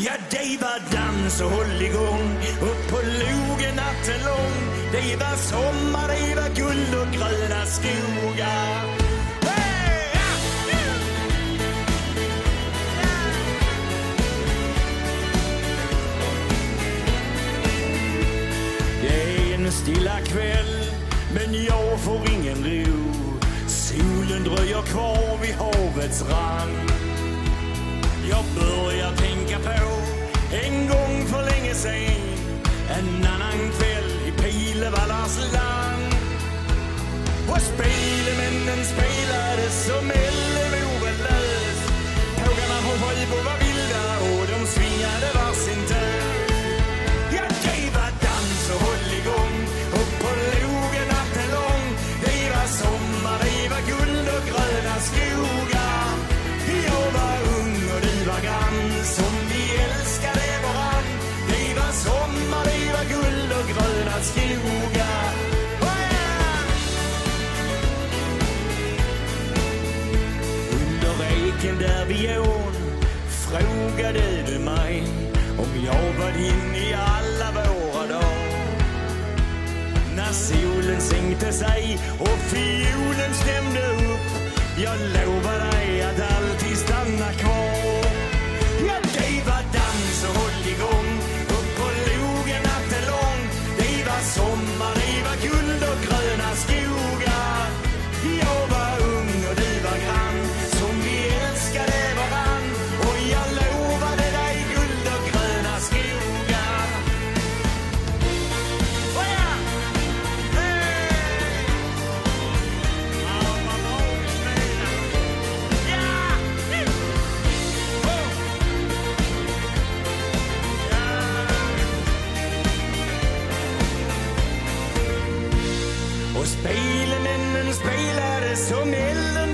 Ja, det var dans och hålligång upp på logen natten lång. Det var sommar, det var guld och gröna skogar. Det är en stilla kväll, men jag får ingen ro. Solen dröjer kvar vid havets rand. Jag bör för En annan kväll i Pilevallas land. Och! Under eken där vid ån frågade du mig om jag var din i alla våra dagar. När solen sänkte sig och fiolen stämde upp jag lovar dig att alltid stanna kvar speilen en som elden.